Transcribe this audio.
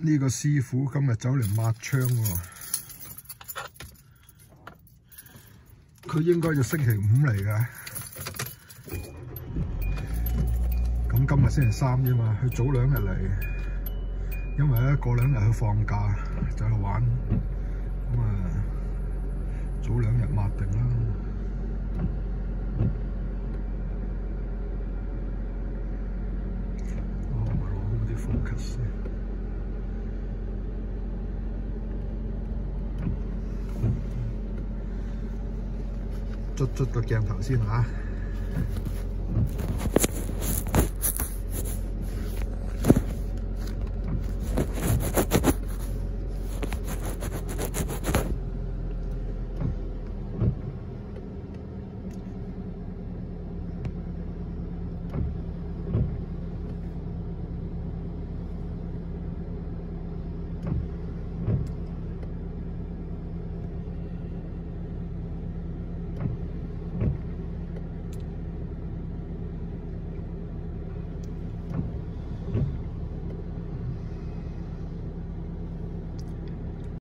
呢個師傅今日走嚟抹窗喎，佢應該就星期五嚟嘅，咁今日星期三啫嘛，佢早兩日嚟，因為咧過兩日佢放假就去玩，咁啊早兩日抹定啦。哦，攞好啲 focus 先。捽捽個鏡頭先嚇。